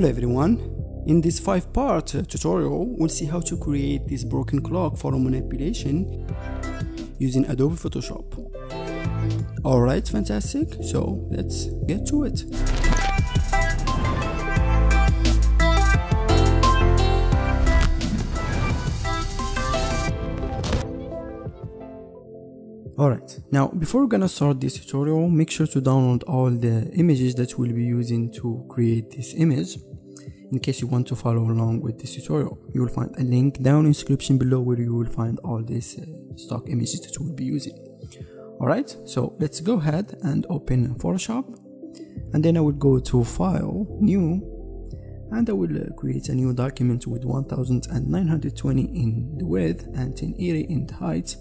Hello everyone. In this 5-part uh, tutorial, we'll see how to create this broken clock photo manipulation using Adobe Photoshop. Alright, fantastic. So let's get to it. Alright, now before we're gonna start this tutorial, make sure to download all the images that we'll be using to create this image. In case you want to follow along with this tutorial, you will find a link down in the description below where you will find all these uh, stock images that we'll be using. Alright, so let's go ahead and open Photoshop and then I will go to File, New and I will uh, create a new document with 1920 in the width and 1080 in the height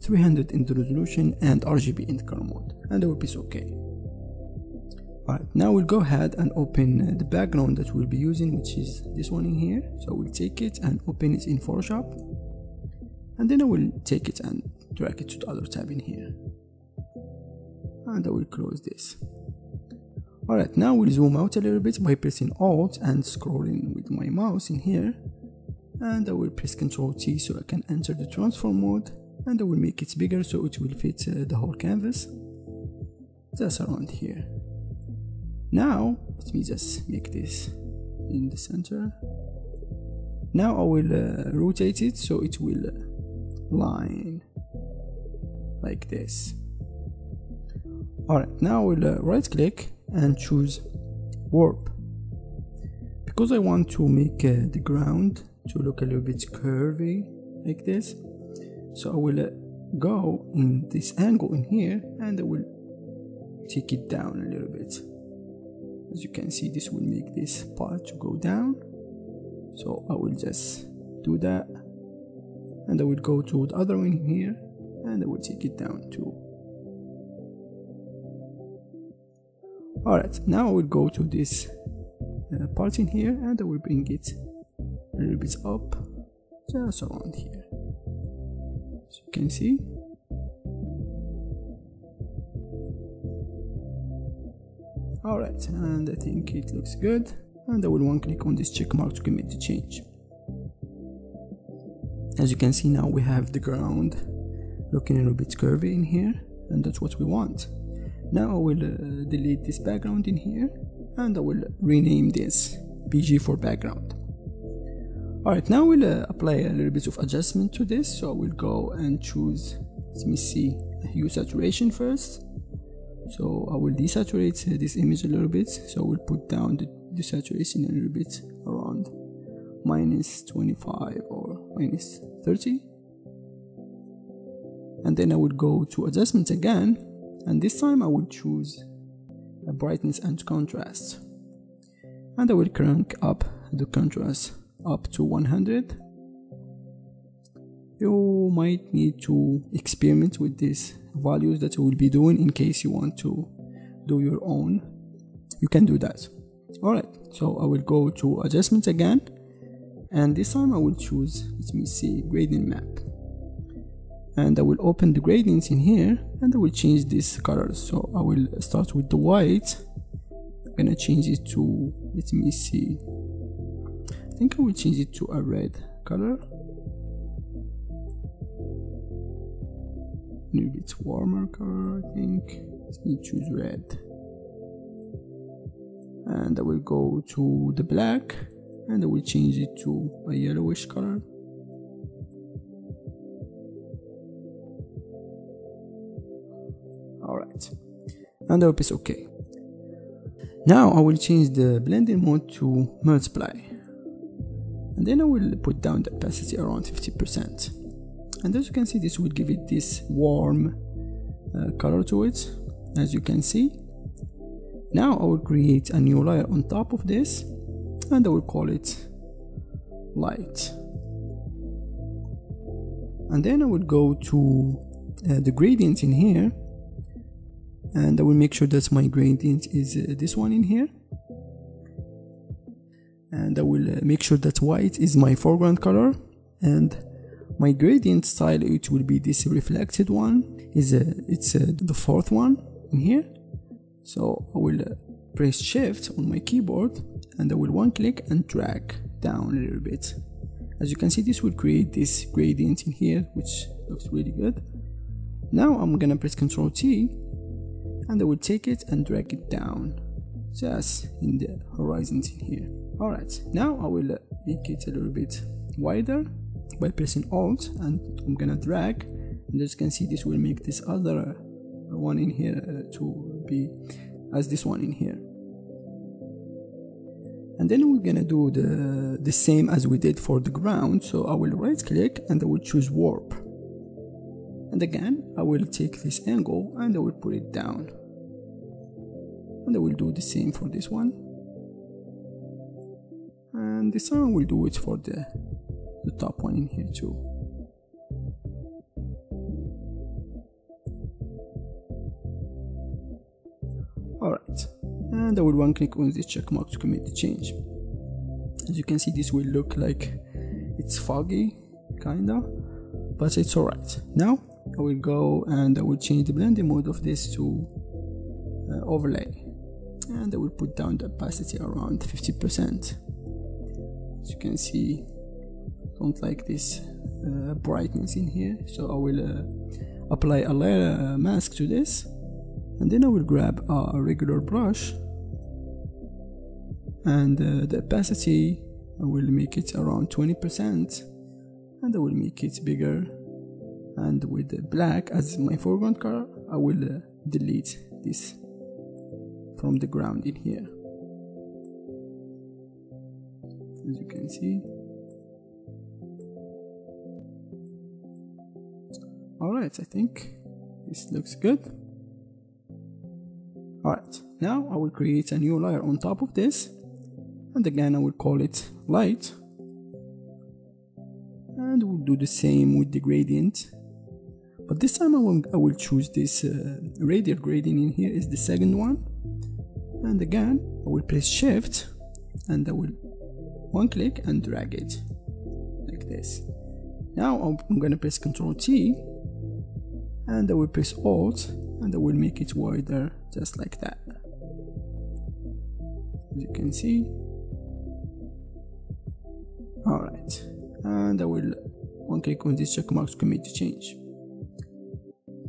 300 in the resolution and RGB in the color mode and the will be okay. Alright, now we'll go ahead and open uh, the background that we'll be using which is this one in here. So we'll take it and open it in Photoshop. And then I will take it and drag it to the other tab in here. And I will close this. Alright, now we'll zoom out a little bit by pressing Alt and scrolling with my mouse in here. And I will press Ctrl T so I can enter the transform mode. And I will make it bigger so it will fit uh, the whole canvas. Just around here now let me just make this in the center. Now I will uh, rotate it so it will uh, line like this. Alright now I will uh, right click and choose warp. Because I want to make uh, the ground to look a little bit curvy like this so I will uh, go in this angle in here and I will take it down a little bit as you can see this will make this part to go down. So I will just do that. And I will go to the other one here and I will take it down too alright now I will go to this uh, part in here and I will bring it a little bit up just around here. As you can see alright and I think it looks good and I will one click on this check mark to commit the change as you can see now we have the ground looking a little bit curvy in here and that's what we want now I will uh, delete this background in here and I will rename this BG for background Alright, now we'll uh, apply a little bit of adjustment to this. So we'll go and choose, let me see, hue saturation first. So I will desaturate uh, this image a little bit. So we'll put down the, the saturation a little bit around minus 25 or minus 30. And then I would go to adjustments again. And this time I would choose a brightness and contrast. And I will crank up the contrast up to 100 you might need to experiment with these values that you will be doing in case you want to do your own you can do that. Alright so I will go to adjustments again. And this time I will choose let me see gradient map. And I will open the gradients in here and I will change this colors. So I will start with the white. I'm gonna change it to let me see. I think I will change it to a red color. Little bit warmer color, I think. Let me choose red. And I will go to the black and I will change it to a yellowish color. Alright. And I hope it's okay. Now I will change the blending mode to multiply and then I will put down the opacity around 50% and as you can see this will give it this warm uh, color to it as you can see. Now I will create a new layer on top of this and I will call it light. And then I will go to uh, the gradient in here and I will make sure that my gradient is uh, this one in here. And I will uh, make sure that white is my foreground color and my gradient style it will be this reflected one is uh, it's uh, the fourth one in here. So I will uh, press shift on my keyboard and I will one click and drag down a little bit. As you can see this will create this gradient in here which looks really good. Now I'm gonna press ctrl T and I will take it and drag it down just in the horizons in here. Alright now I will make it a little bit wider by pressing alt and I'm gonna drag. And as you can see this will make this other one in here uh, to be as this one in here. And then we're gonna do the the same as we did for the ground. So I will right click and I will choose warp. And again I will take this angle and I will put it down. And I will do the same for this one. And this time we'll do it for the the top one in here too. Alright and I will one click on this check mark to commit the change. As you can see this will look like it's foggy kinda but it's alright. Now I will go and I will change the blending mode of this to uh, overlay. And I will put down the opacity around 50% as you can see don't like this uh, brightness in here. So I will uh, apply a layer uh, mask to this and then I will grab a regular brush and uh, the opacity I will make it around 20% and I will make it bigger. And with the black as my foreground color I will uh, delete this from the ground in here. As you can see alright I think this looks good. Alright now I will create a new layer on top of this and again I will call it light. And we'll do the same with the gradient. But this time I will, I will choose this uh, radial gradient in here is the second one. And again I will press shift and I will one click and drag it like this. Now I'm gonna press ctrl T and I will press alt and I will make it wider just like that. As you can see. Alright. And I will one click on this check mark to commit the change.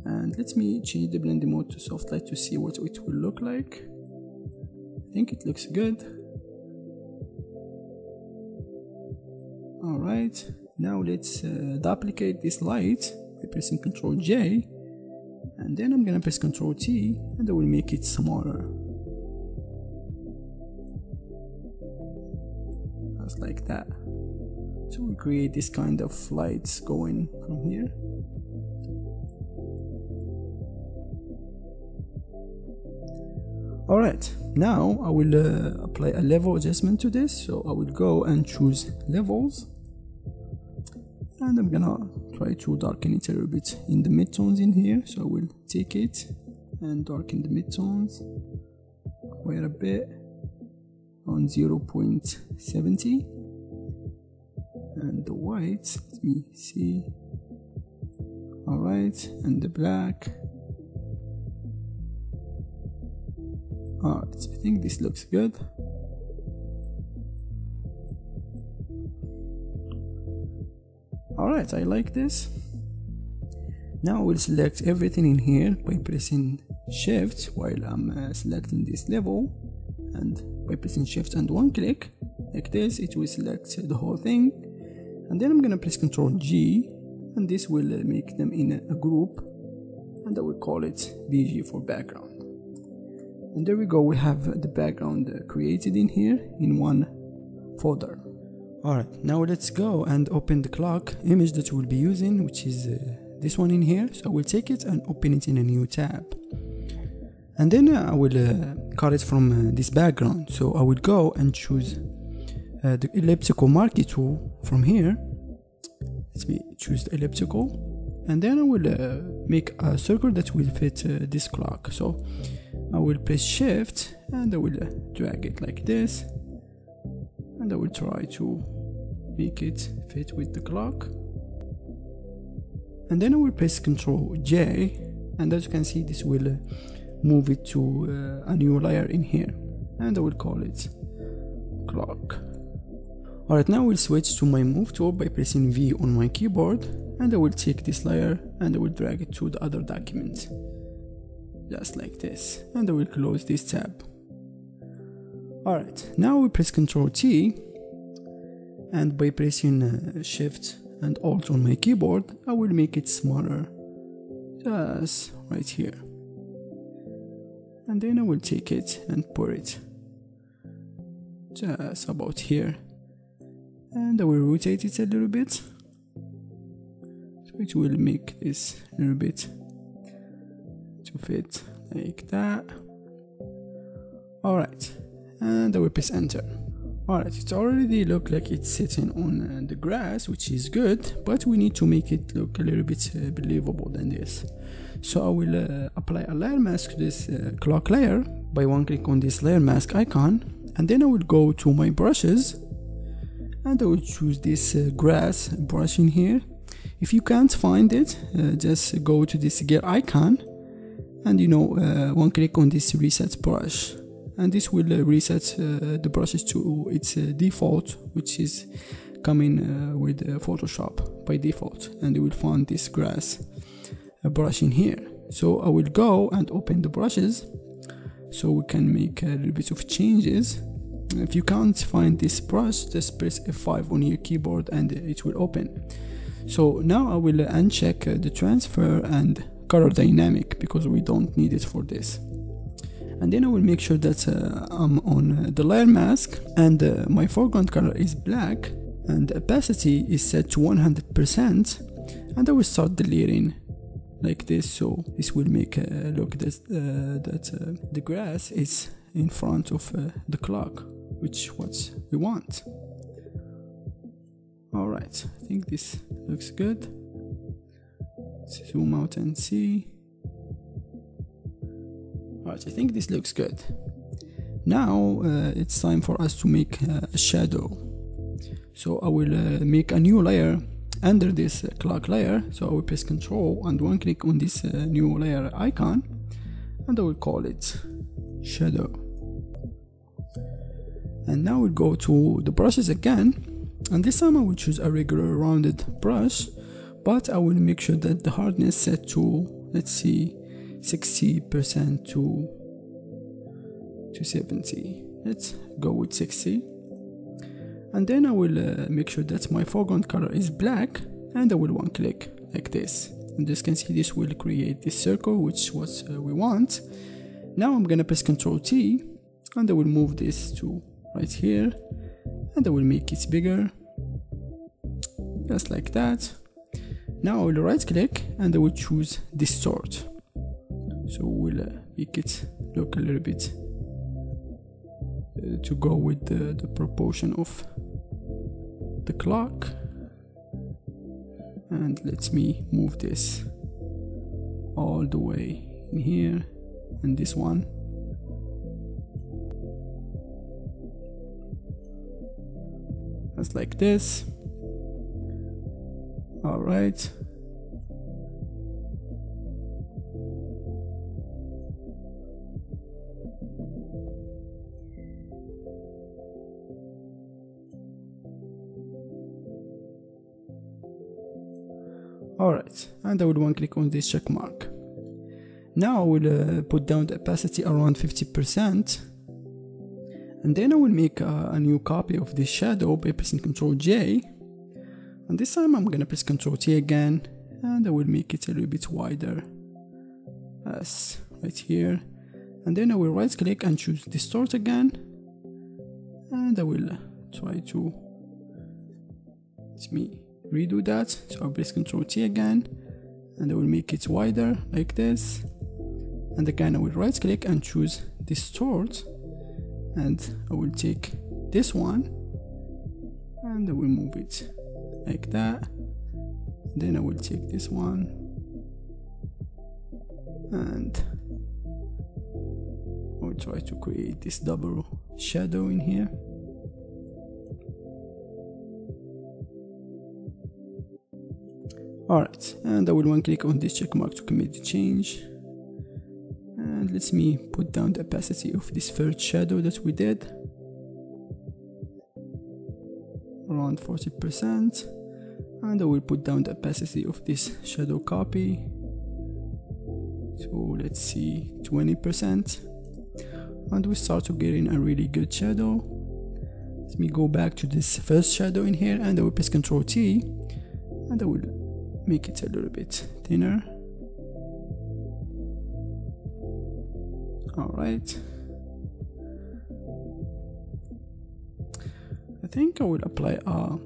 And let me change the blending mode to soft light to see what it will look like. I think it looks good. Alright. Now let's uh, duplicate this light by pressing ctrl J and then I'm gonna press ctrl T and I will make it smaller. Just like that. So we create this kind of lights going from here. Alright now I will uh, apply a level adjustment to this. So I will go and choose levels and I'm gonna try to darken it a little bit in the midtones in here so I will take it and darken the midtones quite a bit on 0.70 and the white let me see. Alright and the black. Alright I think this looks good alright I like this. Now we'll select everything in here by pressing shift while I'm uh, selecting this level and by pressing shift and one click like this it will select the whole thing. And then I'm gonna press ctrl G and this will uh, make them in a, group and I will call it BG for background. And there we go we have the background uh, created in here in one folder alright now let's go and open the clock image that we'll be using which is uh, this one in here. So I will take it and open it in a new tab. And then uh, I will uh, cut it from uh, this background. So I will go and choose uh, the elliptical marquee tool from here. Let me choose the elliptical. And then I will uh, make a circle that will fit this clock. So I will press shift and I will drag it like this. And I will try to make it fit with the clock. And then I will press Ctrl J and as you can see this will uh, move it to uh, a new layer in here and I will call it clock. Alright now we'll switch to my move tool by pressing V on my keyboard and I will take this layer and I will drag it to the other document. Just like this and I will close this tab. Alright now we press ctrl T and by pressing uh, shift and alt on my keyboard I will make it smaller. Just right here. And then I will take it and put it. Just about here. And I will rotate it a little bit. So it will make this a little bit to fit like that. Alright and I will press enter alright it already look like it's sitting on uh, the grass which is good but we need to make it look a little bit uh, believable than this. So I will uh, apply a layer mask to this uh, clock layer. By one click on this layer mask icon and then I will go to my brushes and I will choose this uh, grass brush in here. If you can't find it uh, just go to this gear icon and you know one click on this reset brush and this will uh, reset uh, the brushes to its uh, default which is coming with Photoshop by default. And you will find this grass brush in here. So I will go and open the brushes so we can make a little bit of changes. If you can't find this brush just press F5 on your keyboard and it will open. So now I will uncheck the transfer and color dynamic because we don't need it for this and then I will make sure that uh, I'm on uh, the layer mask and uh, my foreground color is black and opacity is set to 100% and I will start deleting like this. So this will make a look that, that the grass is in front of the clock which what we want. Alright I think this looks good. Let's zoom out and see Alright, I think this looks good. Now uh, it's time for us to make uh, a shadow. So I will uh, make a new layer under this uh, clock layer. So I will press Ctrl and one click on this uh, new layer icon and I will call it shadow. And now we'll go to the brushes again and this time I will choose a regular rounded brush but I will make sure that the hardness set to let's see 60% to to 70 let's go with 60 and then I will uh, make sure that my foreground color is black and I will one click like this. And as you can see this will create this circle which was uh, we want. Now I'm gonna press ctrl T and I will move this to right here and I will make it bigger. Just like that. Now I will right click and I will choose distort so we'll uh, make it look a little bit uh, to go with the, the proportion of the clock. And let me move this all the way in here and this one. Just like this. All right Alright, and I will one click on this check mark. Now I will uh, put down the opacity around 50% and then I will make a, a, new copy of this shadow by pressing Ctrl J. And this time I'm gonna press Ctrl T again and I will make it a little bit wider. As right here. And then I will right click and choose distort again. And I will try to it's me redo that. So I'll press Ctrl T again and I will make it wider like this. And again I will right click and choose distort and I will take this one and I will move it like that. Then I will take this one and I will try to create this double shadow in here Alright, and I will one click on this check mark to commit the change. And let me put down the opacity of this first shadow that we did. around 40% and I will put down the opacity of this shadow copy. So let's see 20% and we start to get in a really good shadow. Let me go back to this first shadow in here and I will press ctrl T. And I will make it a little bit thinner. Alright I think I will apply a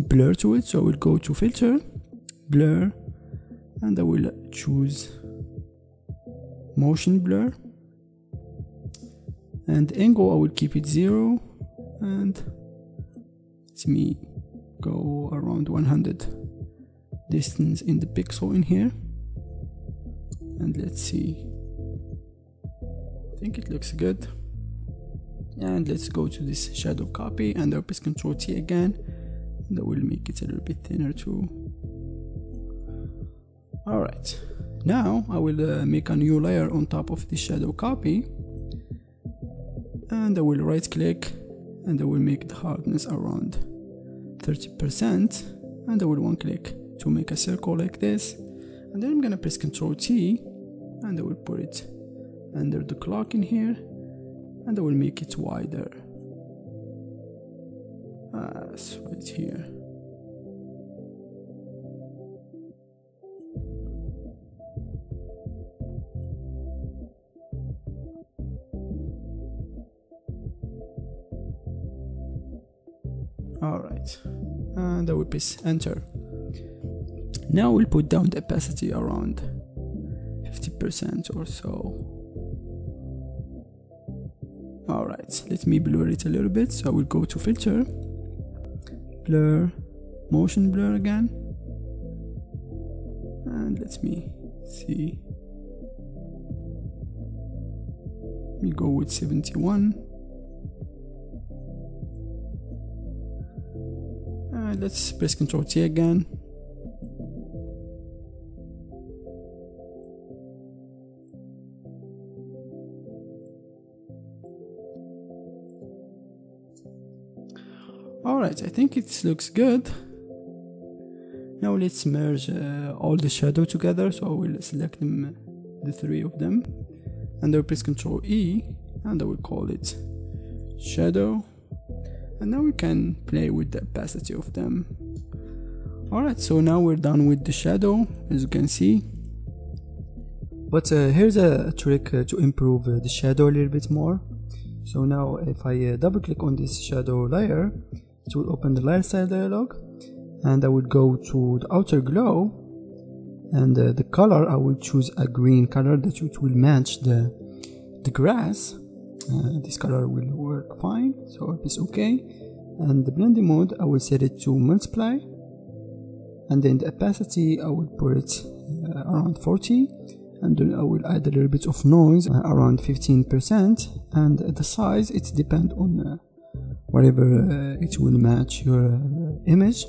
blur to it so I will go to filter blur and I will choose motion blur. And angle I will keep it zero and let me go around 100 distance in the pixel in here. And let's see. I think it looks good. And let's go to this shadow copy and I'll press ctrl T again. That will make it a little bit thinner too. Alright now I will uh, make a new layer on top of the shadow copy. And I will right click and I will make the hardness around 30% and I will one click to make a circle like this and then I'm gonna press ctrl T and I will put it under the clock in here and I will make it wider. Ah, As right here. Alright and I will press enter now we'll put down the opacity around 50% or so Alright, let me blur it a little bit. So I will go to filter, blur, motion blur again. And let me see. We go with 71. And let's press Ctrl T again. Alright, I think it looks good. Now let's merge uh, all the shadow together. So I will select them, the three of them, and I will press Ctrl E, and I will call it shadow. And now we can play with the opacity of them. Alright, so now we're done with the shadow, as you can see. But uh, here's a trick uh, to improve uh, the shadow a little bit more. So now if I uh, double click on this shadow layer, it will open the layer style dialog and I will go to the outer glow and uh, the color I will choose a green color that it will match the the grass. Uh, this color will work fine so it's okay. And the blending mode I will set it to multiply and then the opacity I will put it uh, around 40 and then I will add a little bit of noise uh, around 15% and the size it depends on uh, whatever uh, it will match your uh, image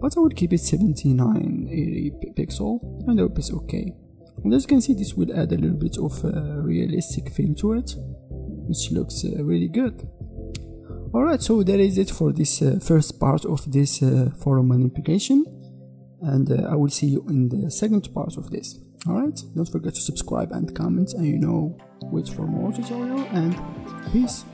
but I would keep it 79 80 pixel and I will press OK and as you can see this will add a little bit of uh, realistic feel to it which looks uh, really good. Alright so that is it for this uh, first part of this uh, photo manipulation and I will see you in the second part of this. Alright don't forget to subscribe and comment and you know wait for more tutorial and peace